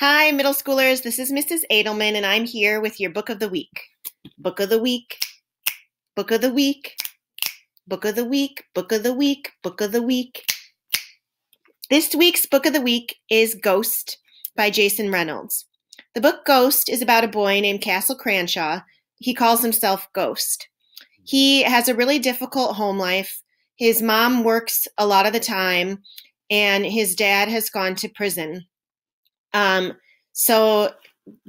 Hi, middle schoolers. This is Mrs. Adelman, and I'm here with your book of the week. Book of the week. Book of the week. Book of the week. Book of the week. Book of the week. This week's book of the week is Ghost by Jason Reynolds. The book Ghost is about a boy named Castle Cranshaw. He calls himself Ghost. He has a really difficult home life. His mom works a lot of the time, and his dad has gone to prison. Um, so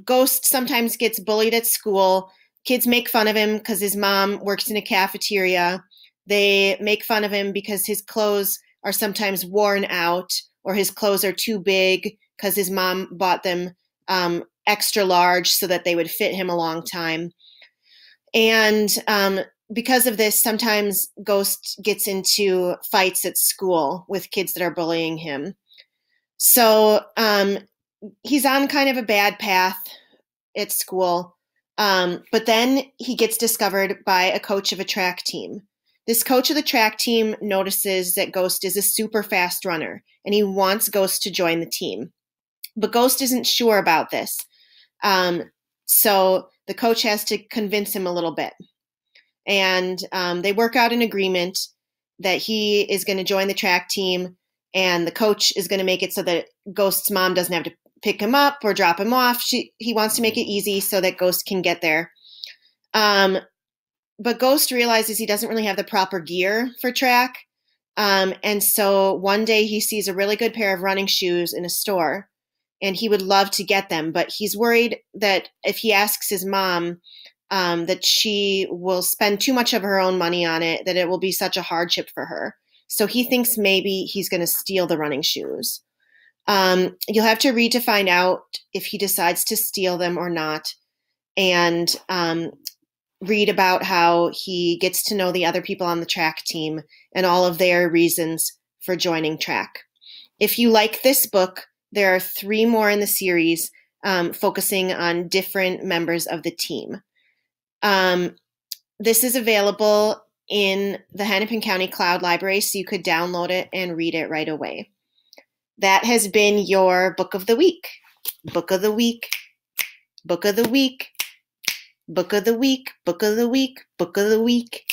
Ghost sometimes gets bullied at school. Kids make fun of him because his mom works in a cafeteria. They make fun of him because his clothes are sometimes worn out or his clothes are too big because his mom bought them um, extra large so that they would fit him a long time. And um, because of this, sometimes Ghost gets into fights at school with kids that are bullying him. So um, he's on kind of a bad path at school. Um, but then he gets discovered by a coach of a track team. This coach of the track team notices that Ghost is a super fast runner and he wants Ghost to join the team. But Ghost isn't sure about this. Um, so the coach has to convince him a little bit. And um, they work out an agreement that he is going to join the track team and the coach is going to make it so that Ghost's mom doesn't have to pick him up or drop him off. She, he wants to make it easy so that Ghost can get there. Um, but Ghost realizes he doesn't really have the proper gear for track. Um, and so one day he sees a really good pair of running shoes in a store and he would love to get them, but he's worried that if he asks his mom, um, that she will spend too much of her own money on it, that it will be such a hardship for her. So he thinks maybe he's going to steal the running shoes. Um, you'll have to read to find out if he decides to steal them or not, and um, read about how he gets to know the other people on the track team and all of their reasons for joining track. If you like this book, there are three more in the series um, focusing on different members of the team. Um, this is available in the Hennepin County Cloud Library, so you could download it and read it right away that has been your book of the week. Book of the week. Book of the week. Book of the week. Book of the week. Book of the week.